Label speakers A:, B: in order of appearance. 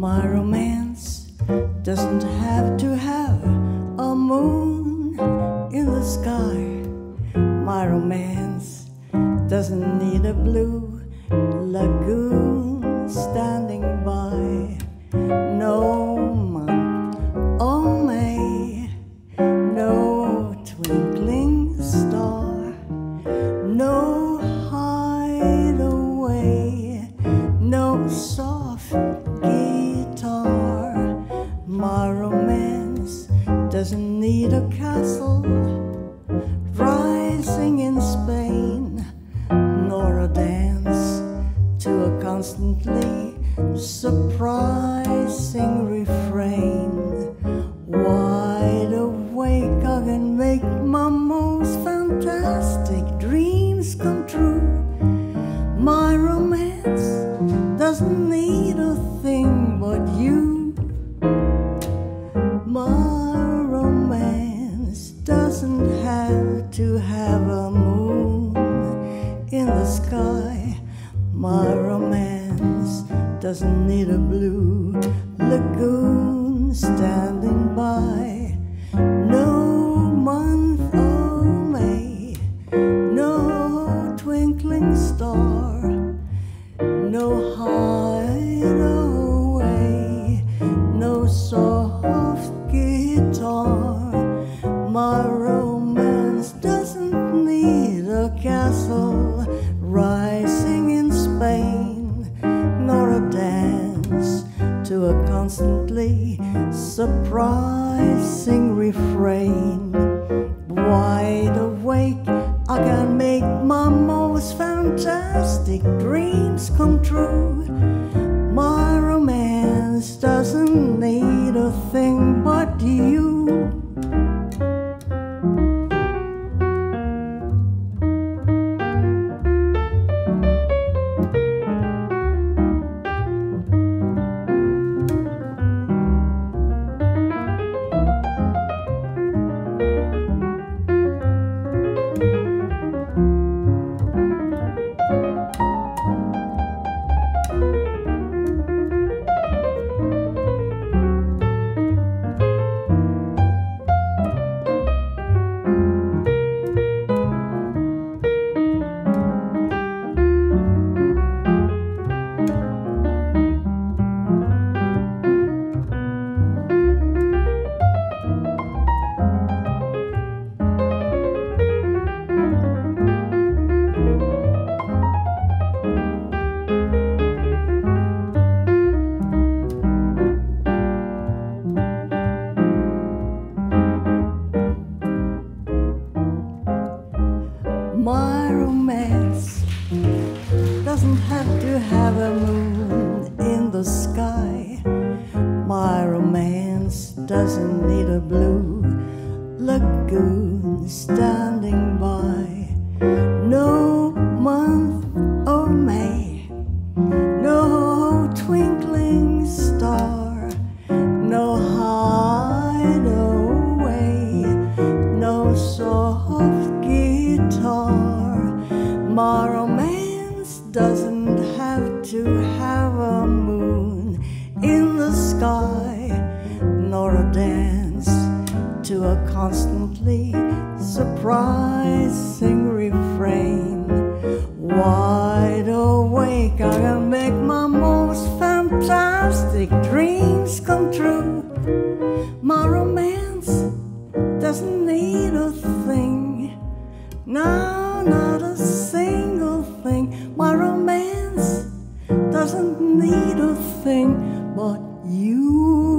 A: My romance doesn't have to have a moon in the sky. My romance doesn't need a blue lagoon. Doesn't need a castle rising in Spain, nor a dance to a constantly surprising refrain. Wide awake, I can make my most fantastic dreams come true. My romance doesn't need a thing but you. My My romance doesn't need a blue lagoon standing by. No month or May, no twinkling star, no hideaway, no soft guitar. My romance doesn't need a castle surprising refrain. Wide awake, I can make my most fantastic dreams come true. My romance doesn't need a thing but you. Lagoon standing by. No month or May, no twinkling star, no hideaway, no way, no soft guitar. My romance doesn't a constantly surprising refrain. Wide awake, I can make my most fantastic dreams come true. My romance doesn't need a thing. No, not a single thing. My romance doesn't need a thing but you.